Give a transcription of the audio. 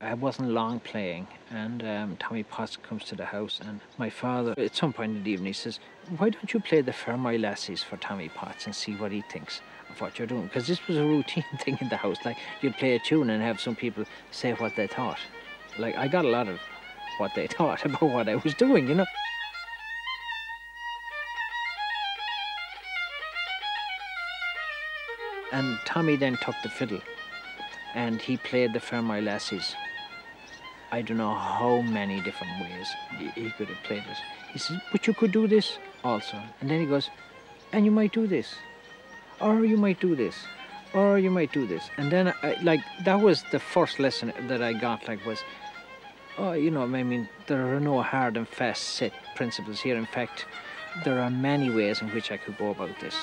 I wasn't long playing, and um, Tommy Potts comes to the house, and my father, at some point in the evening, says, "Why don't you play the Fermoy Lassies for Tommy Potts and see what he thinks of what you're doing?" Because this was a routine thing in the house. Like you'd play a tune and have some people say what they thought. Like I got a lot of what they thought about what I was doing, you know. And Tommy then took the fiddle and he played the Fermoy Lassies. I don't know how many different ways he could have played it. He says, but you could do this also. And then he goes, and you might do this. Or you might do this. Or you might do this. And then, I, like, that was the first lesson that I got, like, was, oh, you know, I mean, there are no hard and fast set principles here. In fact, there are many ways in which I could go about this.